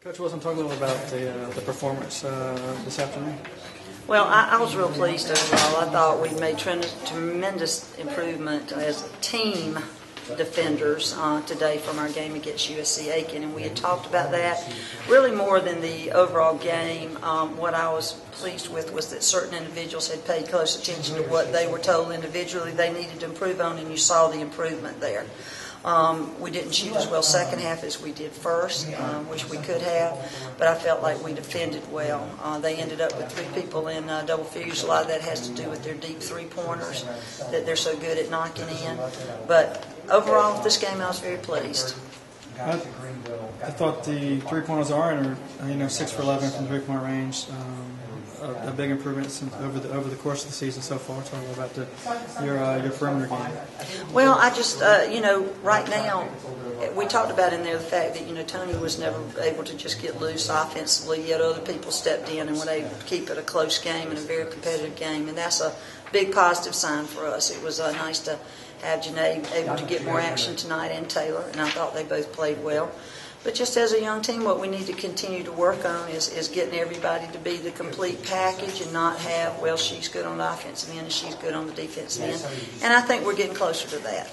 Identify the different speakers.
Speaker 1: Coach Wilson, talk a little about the, uh, the performance uh, this afternoon.
Speaker 2: Well, I, I was real pleased overall. I thought we made tremendous, improvement as team defenders uh, today from our game against USC Aiken, and we had talked about that. Really, more than the overall game, um, what I was pleased with was that certain individuals had paid close attention to what they were told individually they needed to improve on, and you saw the improvement there. Um, we didn't shoot as well second half as we did first, um, which we could have, but I felt like we defended well. Uh, they ended up with three people in uh, double figures. A lot of that has to do with their deep three pointers that they're so good at knocking in. But overall, with this game, I was very pleased.
Speaker 1: I, I thought the three pointers are, you know, six for eleven from three point range. Um, a, a big improvement since over the over the course of the season so far. A little about the, your uh, your perimeter game.
Speaker 2: Well, I just, uh, you know, right now, we talked about in there the fact that, you know, Tony was never able to just get loose offensively, yet other people stepped in and were able to keep it a close game and a very competitive game, and that's a big positive sign for us. It was uh, nice to have Janae able to get more action tonight and Taylor, and I thought they both played well. But just as a young team, what we need to continue to work on is, is getting everybody to be the complete package and not have, well, she's good on the offensive end and she's good on the defensive end. And I think we're getting closer to that.